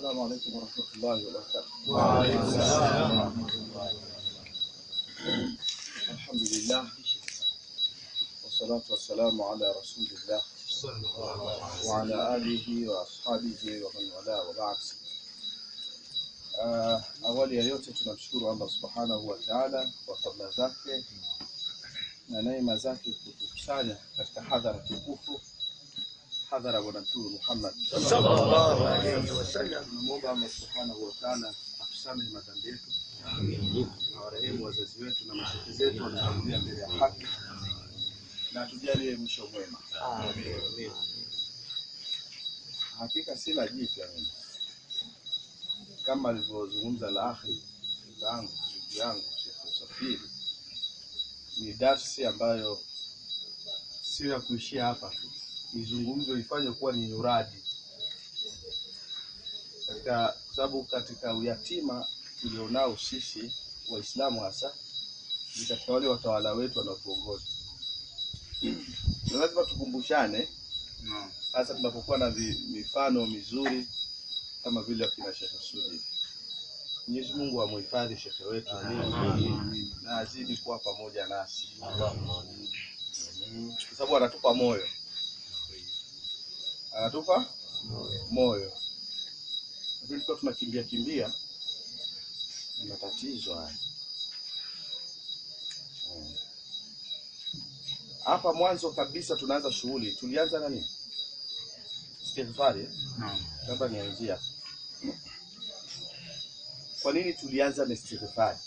السلام عليكم ورحمة الله وبركاته وعليكم السلام ورحمة الله الحمد لله والصلاة والسلام على رسول الله وعلى آله وأصحابه ومن والاه وبعد Uh, awali ya yote tunamshukuru Allah subhanahu wa ta'ala kwa fadhila zake na neema zake kutukusanya katika hadhara tukufu, hadhara Bwana Mtume Muhammad. Sallallahu alaihi wasallam. Tunamwomba Allah subhanahu wa ta'ala atusamehe madhambi yetu. Na warehemu wazazi wetu na mashehe zetu wanatangulia mbele ya haki. Na tujalie mwisho mwema. Amin. Hakika sina jipya mimi, kama alivyozungumza la akhi zangu ndugu yangu Sheikh Usafiri, ni darsi ambayo sio ya kuishia hapa tu, izungumzwe ifanywe kuwa ni uradi katika, kwa sababu katika uyatima tulionao sisi Waislamu hasa ni katika wale watawala wetu wanaotuongoza, na lazima tukumbushane hasa tunapokuwa na mifano mizuri kama vile akina Sheikh Sudi. Mwenyezi Mungu amuhifadhi shekhe wetu na azidi kuwa pamoja nasi, kwa sababu anatupa moyo, anatupa moyo. Lakini tulikuwa tunakimbia kimbia, ni matatizo haya Mm. hapa. Mwanzo kabisa tunaanza shughuli, tulianza na nini? Istighfari eh? Labda nianzia. Kwa nini tulianza na istighfari?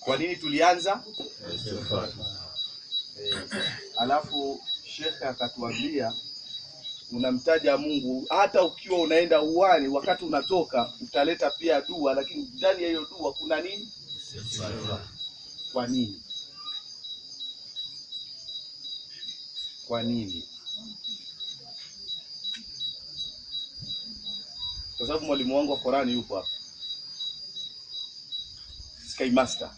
Kwa nini tulianza? Eh, alafu shekhe akatuambia unamtaja Mungu hata ukiwa unaenda uwani, wakati unatoka utaleta pia dua, lakini ndani ya hiyo dua kuna nini? Kwa nini? Kwa nini? Kwa sababu mwalimu wangu wa Qurani yupo hapa, Sky Master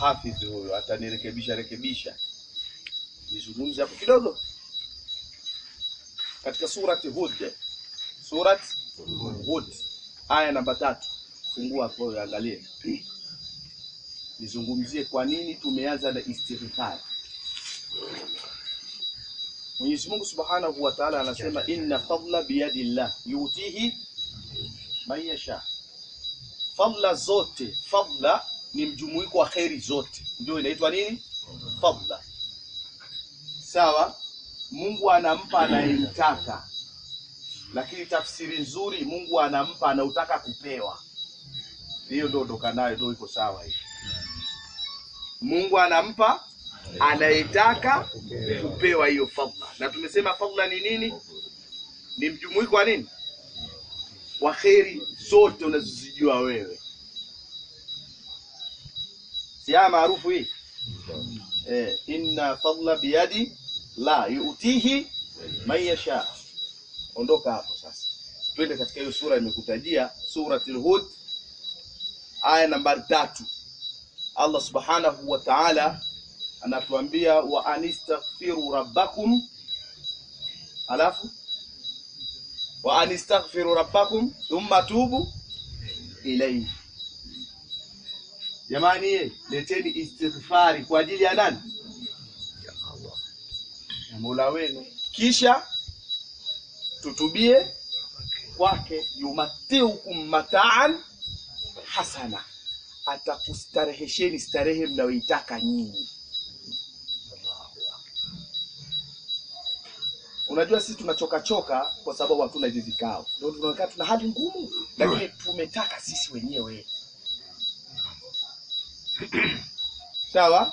Hafidh, huyo atanirekebisha rekebisha, nizungumze hapo kidogo katika surati Hud, surat Hud aya namba tatu. Fungua hapo angalie, nizungumzie kwa nini tumeanza na istighfar. Mwenyezi Mungu Subhanahu wa Ta'ala anasema inna fadla biyadillah yutihi man yasha. Fadla zote, fadla ni mjumuiko wa kheri zote, ndio inaitwa nini? Fadla. Sawa, Mungu anampa anayemtaka, lakini tafsiri nzuri, Mungu anampa anautaka kupewa. Hiyo ndio ondoka nayo, ndio iko sawa hiyo. Mungu anampa anayetaka kupewa hiyo fadla, na tumesema fadla ni nini? Ni mjumuiko wa nini? Wa kheri zote unazozijua wewe, si haya maarufu hii eh, inna fadla biyadi la yutihi man yasha. Ondoka hapo sasa, twende katika hiyo sura imekutajia, suratul Hud aya nambari tatu. Allah subhanahu wa ta'ala anatuambia wa anistaghfiru rabbakum, alafu wa anistaghfiru rabbakum thumma tubu ilayhi. Jamani, ye leteni istighfari kwa ajili ya nani? Ya Allah. Ya Mola wenu, kisha tutubie kwake. Yumatiukum mataan hasana, atakustarehesheni starehe mnayoitaka nyinyi. Unajua sisi tunachoka choka kwa sababu hatuna hizi vikao, ndio tunaonekana tuna hali ngumu, lakini tumetaka sisi wenyewe. Sawa,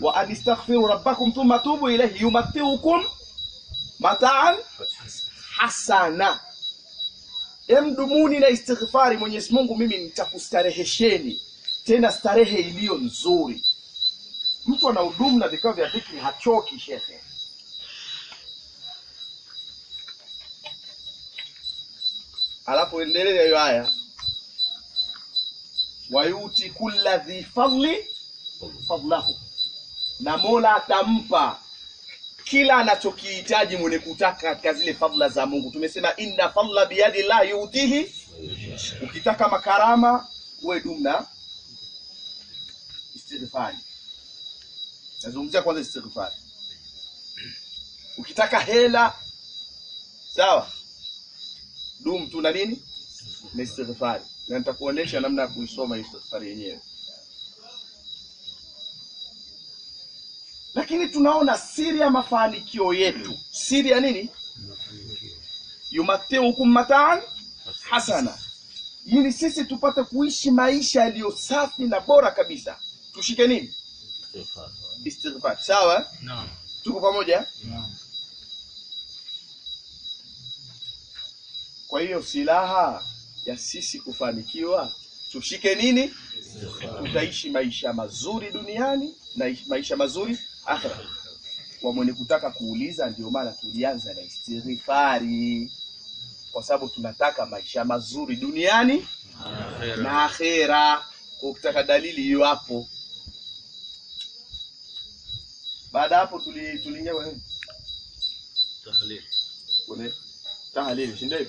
wa anistaghfiru rabbakum thumma tubu ilayhi yumatiukum mataan hasana, emdumuni na istighfari. Mwenyezi Mungu, mimi nitakustarehesheni tena starehe iliyo nzuri. Mtu anahudumu na vikao vya dhikri hachoki, shekhe. Alafu endelea hiyo aya, wayuti kulla dhi fadli fadlahu, na Mola atampa kila anachokihitaji mwenye kutaka katika zile fadla za Mungu. Tumesema inna fadla biyadi la yutihi. Ukitaka makarama uwe dumna istighfari. Nazungumzia kwanza istighfari. Ukitaka hela sawa, dum tu na nini na istighfari, na nitakuonesha namna ya kuisoma istighfari yenyewe. Lakini tunaona siri ya mafanikio yetu, siri ya nini? yumatiukum mataan hasana, ili sisi tupate kuishi maisha yaliyo safi na bora kabisa. Tushike nini? Istighfar. Sawa? Naam. tuko pamoja? Naam. Kwa hiyo silaha ya sisi kufanikiwa, tushike nini? Tutaishi maisha mazuri duniani na maisha mazuri akhera. Kwa mwenye kutaka kuuliza, ndio maana tulianza na istighfari, kwa sababu tunataka maisha mazuri duniani na akhera. Kwa ukitaka dalili hiyo hapo. Baada hapo tuli- tuliingia kwenye Tahlil. tahalili, si ndio?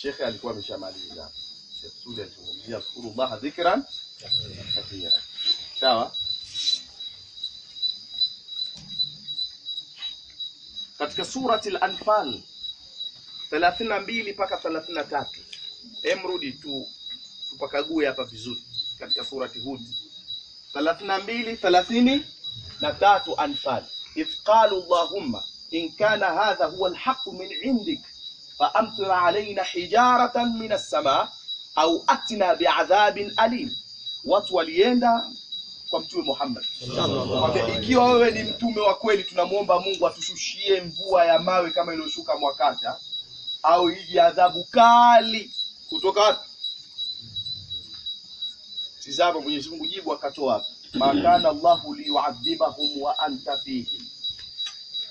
Shekhe alikuwa ameshamaliza. Sheikh Sudi alizungumzia dhkurullah dhikran kathira. Sawa. Katika surati al-Anfal 32 mpaka 33. Emrudi tu tupakague hapa vizuri katika surati Hud 32 33 Anfal. Idh qalu Allahumma in kana hadha huwa al-haqq min indika فأمطر علينا حجارة من السماء أو أتنا بعذاب أليم watu walienda kwa mtume Muhammad Kwambia, ikiwa wewe ni mtume wa kweli tunamwomba Mungu atushushie mvua ya mawe kama iliyoshuka mwakata au iji adhabu kali kutoka wapi tizama Mwenyezi Mungu jibu akatoa hapa ma kana Allahu liyuadhibahum wa anta fihim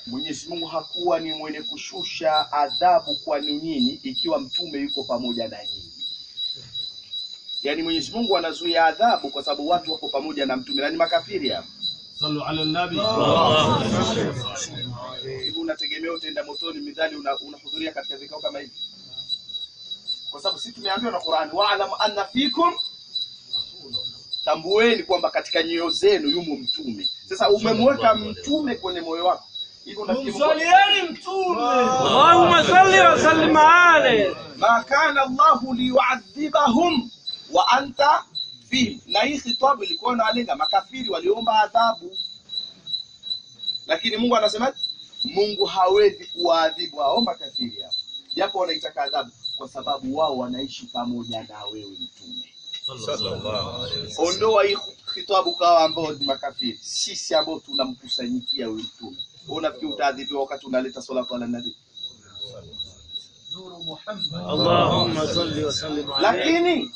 Mwenyezi Mungu hakuwa ni mwenye kushusha adhabu kwa ninyi ikiwa mtume yuko pamoja na nyinyi. Yaani Mwenyezi Mungu anazuia adhabu kwa sababu watu wako pamoja na mtume, na ni makafiri hapo. Sallu ala nabi. Unategemea utaenda motoni midhali unahudhuria una katika vikao kama hivi? Kwa sababu sisi tumeambiwa na Qur'an, wa'lam anna fikum tambueni kwamba katika nyoyo zenu yumo mtume. Sasa umemweka mtume kwenye moyo wako mswalieni mtume. Ah. Allahumma salli wa sallim alayhi ma kana allah liyuadhibahum wa anta fi. na hii khitabu ilikuwa inawalenga makafiri waliomba adhabu. Lakini mungu anasema mungu hawezi kuwaadhibu hao makafiri hao. Japo wanaitaka adhabu kwa sababu wao wanaishi pamoja na wewe mtume. Ondoa hii khitabu kwa ambao ni makafiri. Sisi ambao tunamkusanyikia wewe mtume unafikiri utaadhibiwa wakati unaleta salatu ala nabii Allahumma salli wa sallim lakini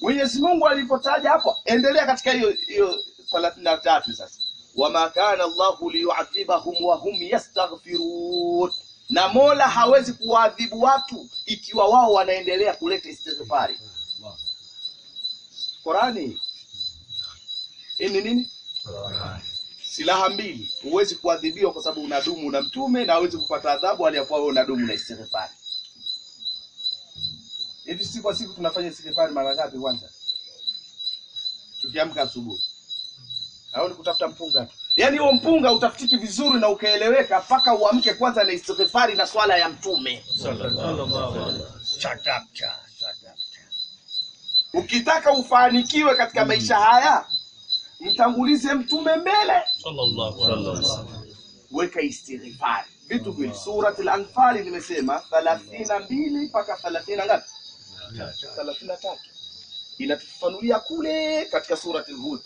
Mwenyezi Mungu alipotaja hapo, endelea katika hiyo hiyo 33 sasa, wama kana Allahu liyuadhibahum wa hum yastaghfirun, na Mola hawezi kuwaadhibu watu ikiwa wao wanaendelea kuleta istighfari. Qurani ini nini? Qurani. Silaha mbili, huwezi kuadhibiwa kwa sababu unadumu na mtume, na hawezi kupata adhabu aliyakuwa wewe unadumu na istighfari. Hivi siku kwa siku tunafanya istighfari mara ngapi kwanza? Tukiamka asubuhi. Au ni kutafuta mpunga tu. Yaani huo mpunga utafutiki vizuri na ukaeleweka mpaka uamke kwanza na istighfari na swala ya mtume. Sadaqta, sadaqta. Ukitaka ufanikiwe katika maisha haya, mtangulize mtume mbele, Sallallahu alayhi wasallam. weka istighfar Vitu vile surati al-Anfal nimesema 32 mpaka 30 ngapi? 33. Inatufanulia kule katika surati al-Hud.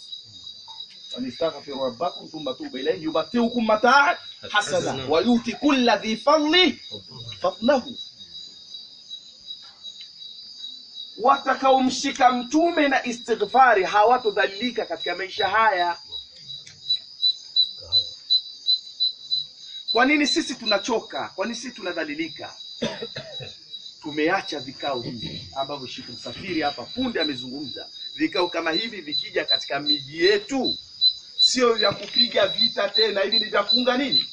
Wanistaghfiru rabbakum thumma tubu ilayhi yubatiukum mataa hasana wa yuti dhi fadli fadlahu. Watakaomshika mtume na istighfari hawatodhalilika katika maisha haya. Kwa nini sisi tunachoka? Kwa nini sisi tunadhalilika? Tumeacha vikao hivi ambavyo Sheikh Msafiri hapa punde amezungumza. Vikao kama hivi vikija katika miji yetu, sio vya kupiga vita tena hivi ni vya kuunga nini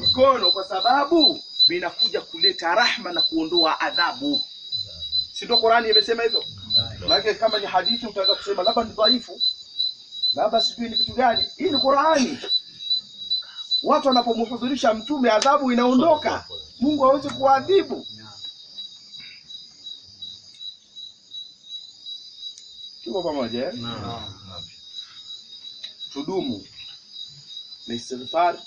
mkono kwa sababu vinakuja kuleta rahma na kuondoa adhabu si ndio Qurani imesema hivyo? Maana kama ni hadithi utaweza kusema labda ni dhaifu. Labda sijui ni vitu gani. Hii ni Qurani. Watu wanapomhudhurisha mtume adhabu inaondoka. Mungu hawezi kuadhibu. Tuko pamoja eh? Naam. tudumu na istighfar.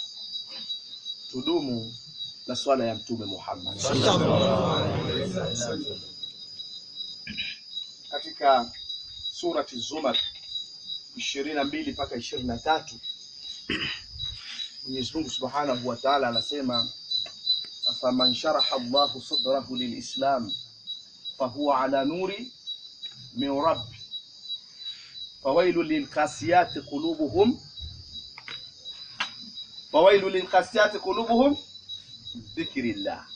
Tudumu na swala ya mtume Muhammad katika surati Zumar ishirini na mbili mpaka ishirini na tatu Mwenyezi Mungu Subhanahu wa Ta'ala anasema afaman sharaha Allahu sadrahu lilislam fahuwa ala nuri min rabbi fawailu lilkasiyati qulubuhum fawailu lilkasiyati qulubuhum dhikrillah.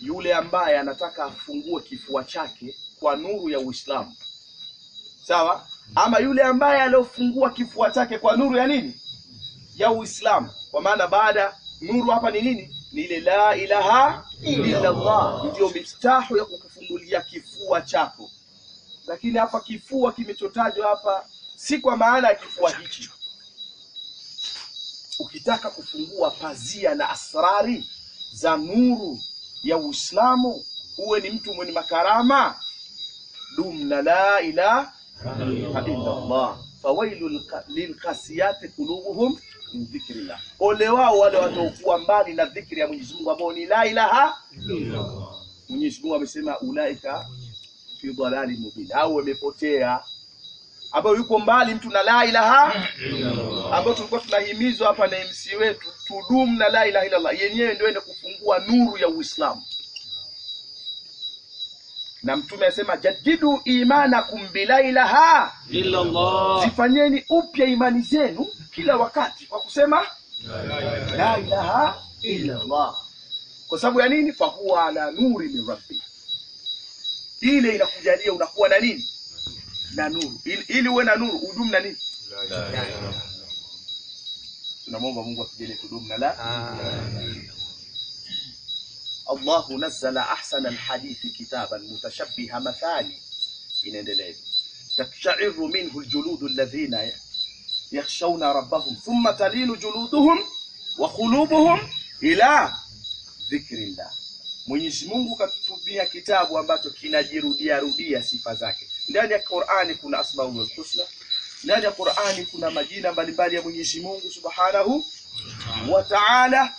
Yule ambaye anataka afungue kifua chake kwa nuru ya Uislamu. Sawa? Ama yule ambaye aliofungua kifua chake kwa nuru ya nini? Ya Uislamu. Kwa maana baada nuru hapa ni nini? Ni ile la ilaha illallah, ndio mistahu ya kukufungulia kifua chako. Lakini hapa kifua kimechotajwa hapa si kwa maana ya kifua hichi. Ukitaka kufungua pazia na asrari za nuru ya Uislamu uwe ni mtu mwenye makarama dum na la ilaha illa Allah fawailu lilkasiyati qulubuhum min dhikrillah. Ole wao wale wataokuwa mbali na dhikri ya Mwenyezi Mungu ambao ni la ilaha Mwenyezi Mungu amesema ulaika fi dhalali mubin. Au wamepotea. Ambao yuko mbali mtu na la ilaha ambao tulikuwa tunahimizwa hapa na MC wetu tudumu na la ilaha illa Allah yenyewe ndio ende kufungua nuru ya Uislamu na mtume asema jadidu imanakum bila ilaha illa Allah zifanyeni upya imani zenu kila wakati kwa kusema la ilaha illallah. Kwa sababu ya nini? Fahuwa ala nuri min rabbi. Ile inakujalia unakuwa na nini? Na nuru. Ili, uwe na nuru udumu na nini? Tunamwomba Mungu atujalie tudumu na la Allahu nazzala ahsana alhadithi kitaban mutashabbiha mathani, inaendelea hivi takshairu minhu aljuludu alladhina yakhshawna rabbahum thumma talinu juluduhum wa qulubuhum ila dhikrillah. Mwenyezi Mungu katutumia kitabu ambacho kinajirudia rudia sifa zake. Ndani ya Qur'ani kuna asmaul husna, ndani ya Qur'ani kuna majina mbalimbali ya Mwenyezi Mungu subhanahu wa ta'ala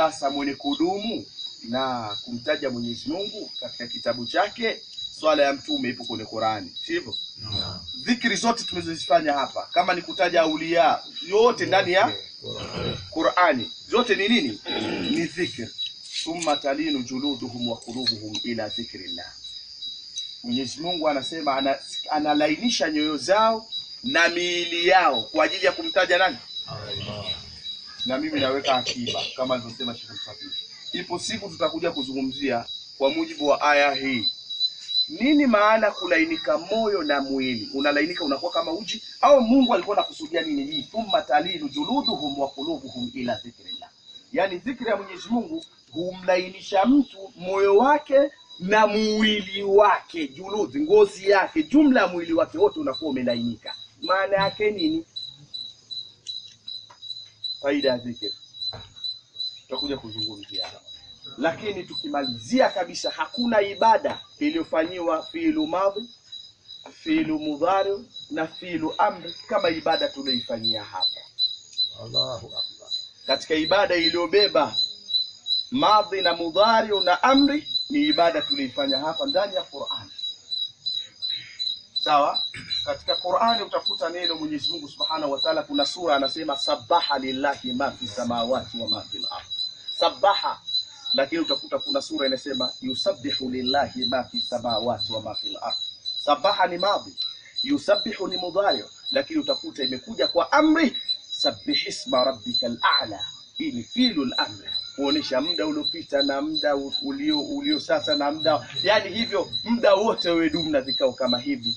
sasa mwenye kudumu na kumtaja Mwenyezi Mungu katika kitabu chake, swala ya mtume ipo kwenye Qur'ani, sivyo? Dhikri zote tumezozifanya hapa, kama ni kutaja aulia, yote ndani ya Qur'ani, zote ni nini? Ni dhikri. Thumma talinu juluduhum wa qulubuhum ila dhikrillah. Mwenyezi Mungu anasema ana, analainisha nyoyo zao na miili yao kwa ajili ya kumtaja nani? Na mimi naweka akiba kama alivyosema Sheikh Msafiri. Ipo siku tutakuja kuzungumzia kwa mujibu wa aya hii nini maana kulainika moyo na mwili, unalainika unakuwa kama uji, au Mungu alikuwa anakusudia nini hii? Thumma talinu juluduhum wa qulubuhum ila dhikrillah, yani dhikri ya Mwenyezi Mungu humlainisha mtu moyo wake na mwili wake, juludhi, ngozi yake, jumla ya mwili wake wote unakuwa umelainika. Maana yake nini? Faida ya dhikr tutakuja kuzungumzia. Lakini tukimalizia kabisa hakuna ibada iliyofanyiwa fiilu madhi fiilu mudhari na fiilu amri kama ibada tunaifanyia hapa. Allahu akbar. katika ibada iliyobeba madhi na mudhari na amri ni ibada tuliifanya hapa ndani ya Qur'an. Sawa katika Qur'ani utakuta neno Mwenyezi Mungu Subhanahu wa Ta'ala kuna sura anasema sabaha lillahi ma fi samawati wa ma fil ardh sabaha. Lakini utakuta kuna sura inasema yusabbihu lillahi ma fi samawati wa ma fil ardh sabaha ni madhi. Yusabbihu ni mudhari. Lakini utakuta imekuja kwa amri sabbih isma rabbikal a'la hii ni filul amri. Kuonesha muda uliopita na muda ulio ulio sasa na muda. Yani hivyo muda wote wewe dumu na vikao kama hivi